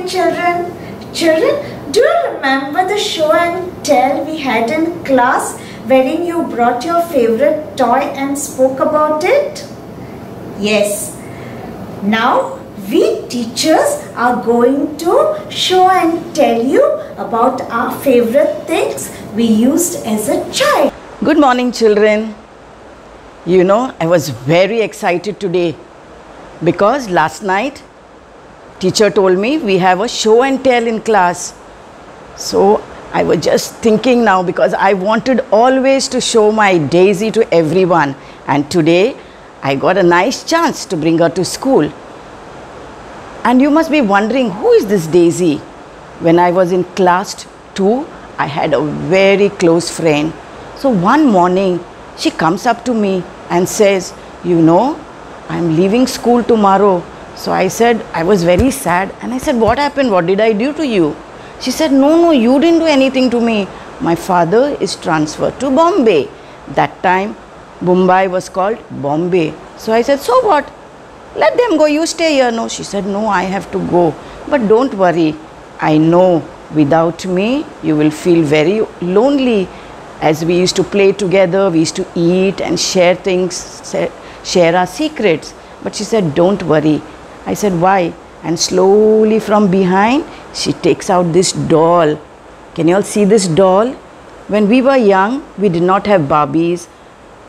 children. Children, do you remember the show and tell we had in class wherein you brought your favorite toy and spoke about it? Yes. Now, we teachers are going to show and tell you about our favorite things we used as a child. Good morning, children. You know, I was very excited today because last night teacher told me we have a show and tell in class. So I was just thinking now because I wanted always to show my Daisy to everyone and today I got a nice chance to bring her to school. And you must be wondering who is this Daisy? When I was in class 2, I had a very close friend. So one morning she comes up to me and says, You know, I'm leaving school tomorrow. So I said, I was very sad. And I said, What happened? What did I do to you? She said, No, no, you didn't do anything to me. My father is transferred to Bombay. That time, Mumbai was called Bombay. So I said, So what? Let them go. You stay here. No, she said, No, I have to go. But don't worry. I know without me, you will feel very lonely. As we used to play together, we used to eat and share things, share our secrets. But she said, Don't worry. I said, Why? And slowly from behind, she takes out this doll. Can you all see this doll? When we were young, we did not have Barbies,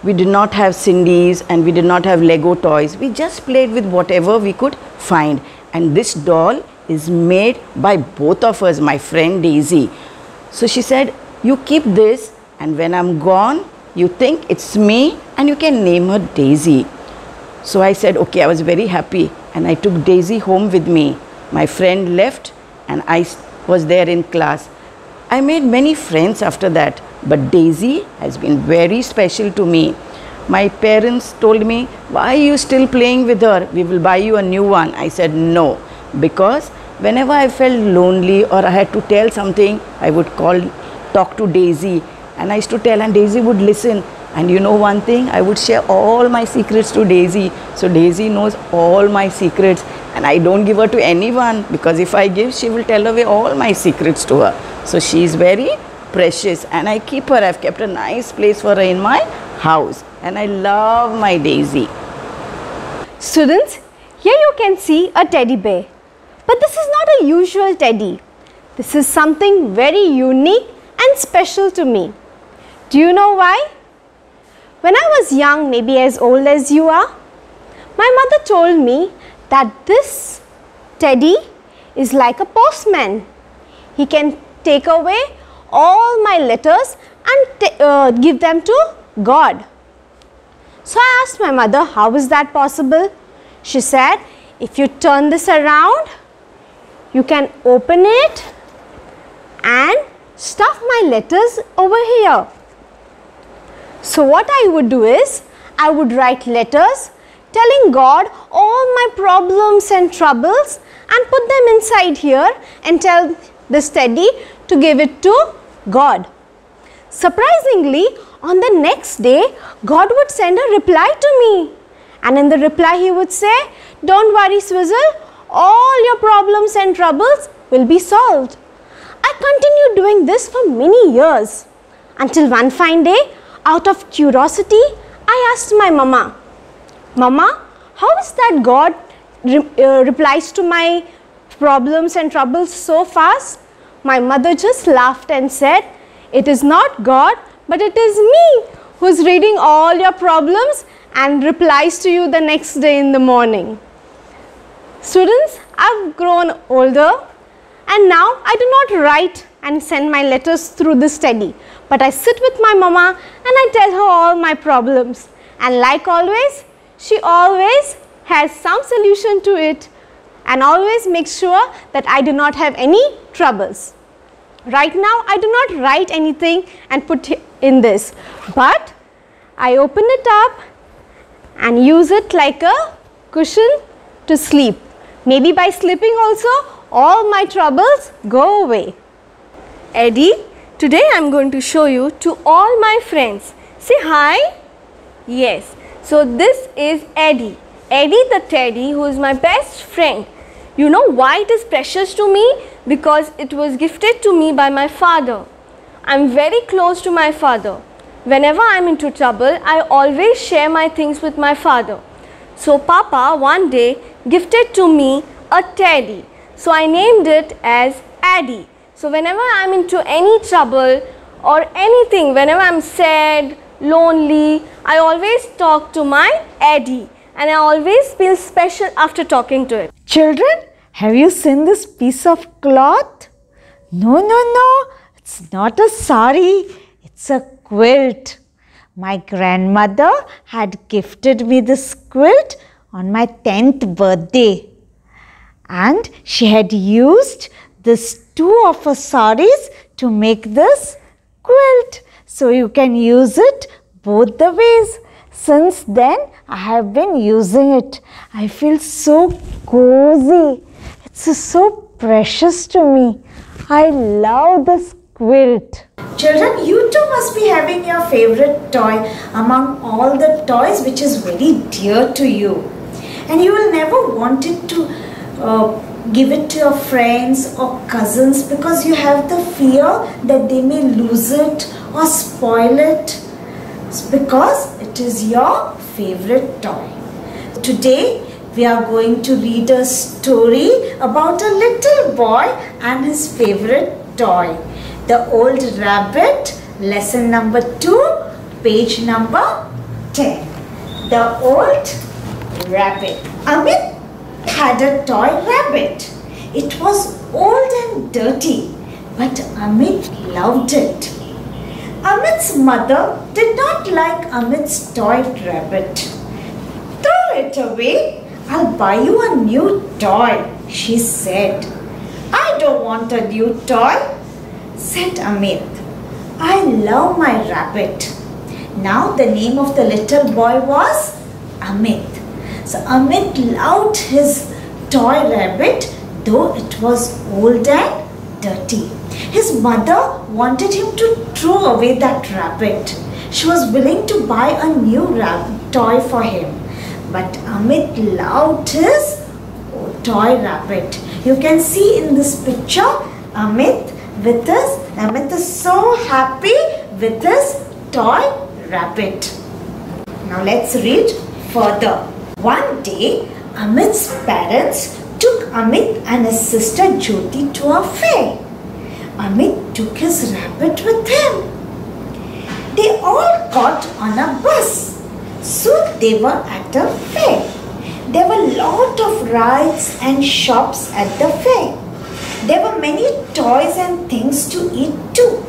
we did not have Cindy's, and we did not have Lego toys. We just played with whatever we could find. And this doll is made by both of us, my friend Daisy. So she said, You keep this, and when I'm gone, you think it's me, and you can name her Daisy. So I said, Okay, I was very happy, and I took Daisy home with me. My friend left, and I was there in class. I made many friends after that, but Daisy has been very special to me. My parents told me, Why are you still playing with her? We will buy you a new one. I said, No, because whenever I felt lonely or I had to tell something, I would call, talk to Daisy, and I used to tell, and Daisy would listen. And you know one thing, I would share all my secrets to Daisy. So Daisy knows all my secrets and I don't give her to anyone because if I give, she will tell away all my secrets to her. So she is very precious and I keep her. I've kept a nice place for her in my house and I love my Daisy. Students, here you can see a teddy bear. But this is not a usual teddy. This is something very unique and special to me. Do you know why? When I was young, maybe as old as you are, my mother told me that this teddy is like a postman. He can take away all my letters and uh, give them to God. So I asked my mother, how is that possible? She said, if you turn this around, you can open it and stuff my letters over here. So what I would do is, I would write letters telling God all my problems and troubles and put them inside here and tell the teddy to give it to God. Surprisingly, on the next day, God would send a reply to me. And in the reply, He would say, Don't worry, Swizzle, all your problems and troubles will be solved. I continued doing this for many years until one fine day, out of curiosity, I asked my mama, Mama, how is that God re uh, replies to my problems and troubles so fast? My mother just laughed and said, It is not God, but it is me who is reading all your problems and replies to you the next day in the morning. Students, I've grown older and now I do not write and send my letters through this teddy, but I sit with my mama and I tell her all my problems. And like always, she always has some solution to it and always makes sure that I do not have any troubles. Right now, I do not write anything and put in this, but I open it up and use it like a cushion to sleep. Maybe by sleeping also, all my troubles go away. Eddie, today I am going to show you to all my friends. Say hi. Yes. So this is Eddie. Eddie the teddy who is my best friend. You know why it is precious to me? Because it was gifted to me by my father. I'm very close to my father. Whenever I'm into trouble, I always share my things with my father. So Papa one day gifted to me a teddy. So I named it as Eddie. So whenever I'm into any trouble or anything, whenever I'm sad, lonely, I always talk to my Eddie and I always feel special after talking to it. Children, have you seen this piece of cloth? No, no, no. It's not a sari. It's a quilt. My grandmother had gifted me this quilt on my 10th birthday. And she had used this two of her saris to make this quilt. So you can use it both the ways. Since then, I have been using it. I feel so cozy. It's so precious to me. I love this quilt. Children, you too must be having your favorite toy among all the toys which is very dear to you. And you will never want it to uh, give it to your friends or cousins because you have the fear that they may lose it or spoil it because it is your favorite toy. Today we are going to read a story about a little boy and his favorite toy. The Old Rabbit, lesson number 2, page number 10. The Old Rabbit. Amit had a toy rabbit. It was old and dirty, but Amit loved it. Amit's mother did not like Amit's toy rabbit. Throw it away. I'll buy you a new toy, she said. I don't want a new toy, said Amit. I love my rabbit. Now the name of the little boy was Amit. So Amit loved his toy rabbit though it was old and dirty. His mother wanted him to throw away that rabbit. She was willing to buy a new rabbit toy for him. But Amit loved his toy rabbit. You can see in this picture Amit with his, Amit is so happy with his toy rabbit. Now let's read further. One day Amit's parents took Amit and his sister Jyoti to a fair. Amit took his rabbit with him. They all got on a bus. Soon they were at a fair. There were a lot of rides and shops at the fair. There were many toys and things to eat too.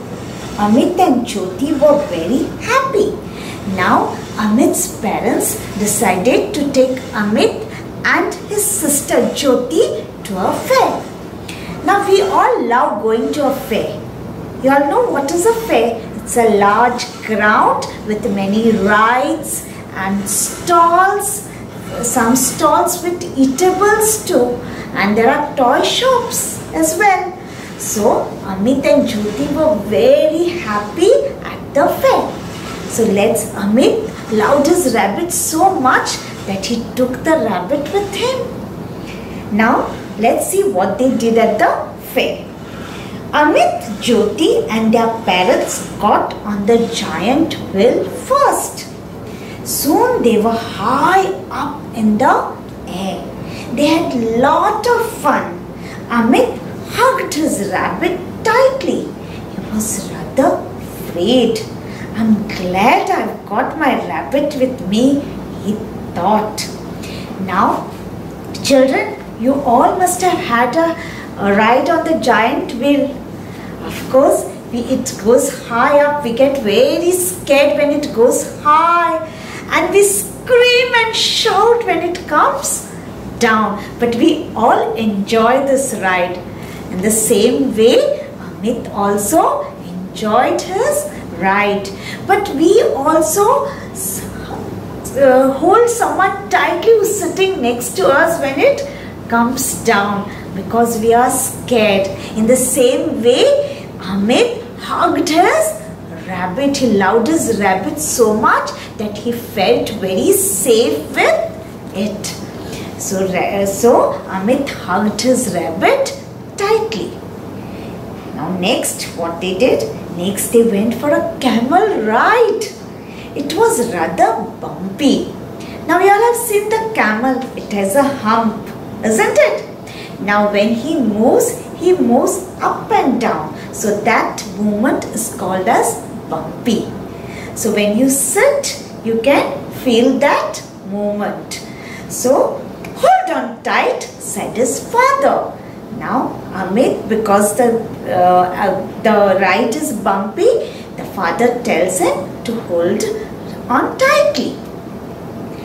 Amit and Jyoti were very happy. Now Amit's parents decided to take Amit and his sister Jyoti to a fair. Now we all love going to a fair. You all know what is a fair? It's a large ground with many rides and stalls. Some stalls with eatables too. And there are toy shops as well. So Amit and Jyoti were very happy at the fair. So let's Amit loved his rabbit so much that he took the rabbit with him. Now let's see what they did at the fair. Amit, Jyoti and their parents got on the giant wheel first. Soon they were high up in the air. They had a lot of fun. Amit hugged his rabbit tightly. He was rather afraid. I'm glad I've got my rabbit with me, he thought. Now, children, you all must have had a, a ride on the giant wheel. Of course, we, it goes high up. We get very scared when it goes high. And we scream and shout when it comes down. But we all enjoy this ride. In the same way, Amit also enjoyed his ride. But we also uh, hold someone tightly who's sitting next to us when it comes down because we are scared. In the same way, Amit hugged his rabbit. He loved his rabbit so much that he felt very safe with it. So, so Amit hugged his rabbit tightly. Now next what they did? Next they went for a camel ride. It was rather bumpy. Now you all have seen the camel. It has a hump, isn't it? Now when he moves, he moves up and down. So that movement is called as bumpy. So when you sit, you can feel that movement. So hold on tight, said his father. Now Amit, because the uh, uh, the ride is bumpy, the father tells him to hold on tightly.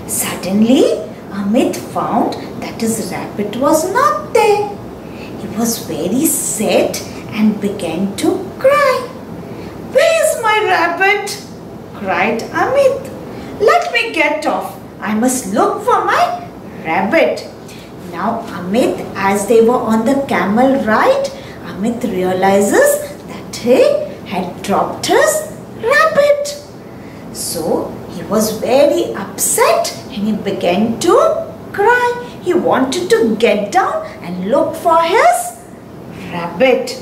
Suddenly, Amit found that his rabbit was not there. He was very sad and began to cry. Where is my rabbit? cried Amit. Let me get off. I must look for my rabbit. Now Amit, as they were on the camel ride, Amit realizes that he had dropped his rabbit. So he was very upset and he began to cry. He wanted to get down and look for his rabbit.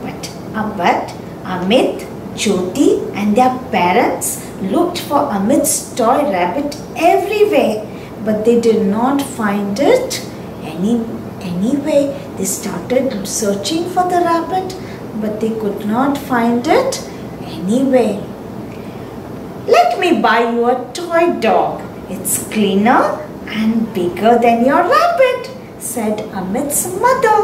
But, uh, but Amit, Jyoti and their parents looked for Amit's toy rabbit everywhere but they did not find it any anyway. They started searching for the rabbit but they could not find it anyway. Let me buy you a toy dog. It's cleaner and bigger than your rabbit, said Amit's mother.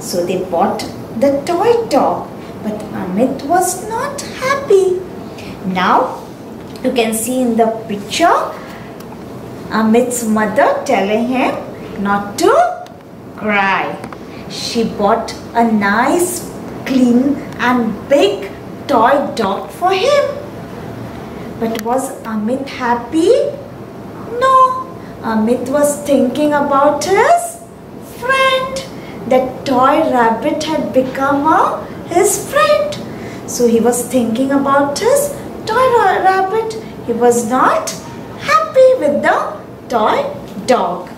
So they bought the toy dog, but Amit was not happy. Now you can see in the picture Amit's mother telling him not to cry. She bought a nice, clean, and big toy dog for him. But was Amit happy? No. Amit was thinking about his friend. That toy rabbit had become a, his friend. So he was thinking about his toy rabbit. He was not happy with the toy dog.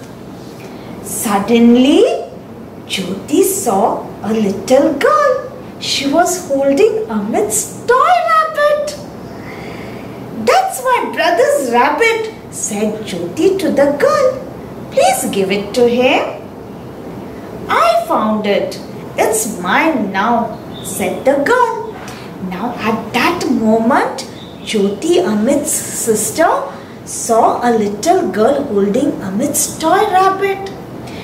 Suddenly, Jyoti saw a little girl. She was holding Amit's toy rabbit. That's my brother's rabbit, said Jyoti to the girl. Please give it to him. I found it. It's mine now, said the girl. Now at that moment, Jyoti, Amit's sister, saw a little girl holding Amit's toy rabbit.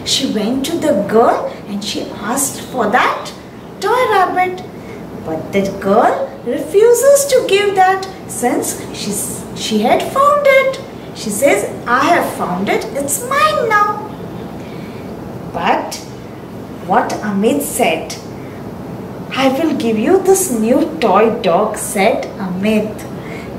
She went to the girl and she asked for that toy rabbit. But the girl refuses to give that since she's, she had found it. She says, I have found it, it's mine now. But what Amit said, I will give you this new toy dog, said Amit.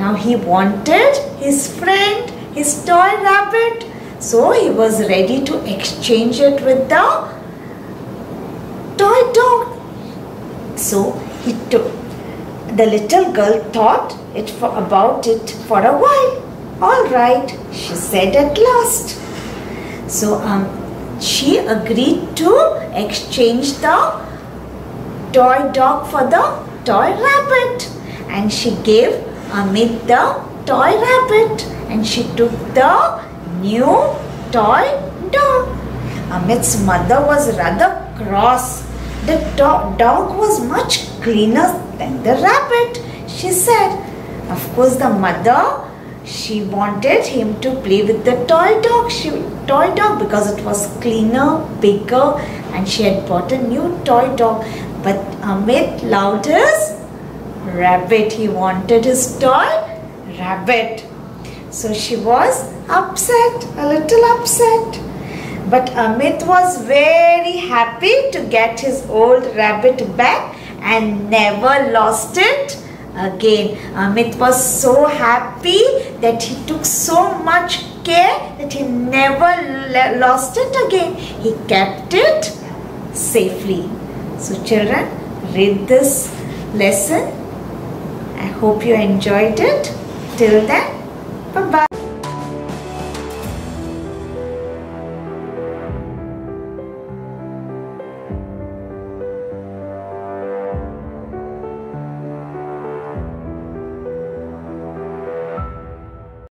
Now he wanted his friend, his toy rabbit, so he was ready to exchange it with the toy dog. So he took the little girl thought it for about it for a while. All right, she said at last. So um, she agreed to exchange the toy dog for the toy rabbit, and she gave Amit the toy rabbit, and she took the new toy dog. Amit's mother was rather cross. The dog was much cleaner than the rabbit, she said. Of course, the mother she wanted him to play with the toy dog she toy dog because it was cleaner bigger and she had bought a new toy dog but amit loved his rabbit he wanted his toy rabbit so she was upset a little upset but amit was very happy to get his old rabbit back and never lost it again. Amit was so happy that he took so much care that he never lost it again. He kept it safely. So, children, read this lesson. I hope you enjoyed it. Till then, bye bye.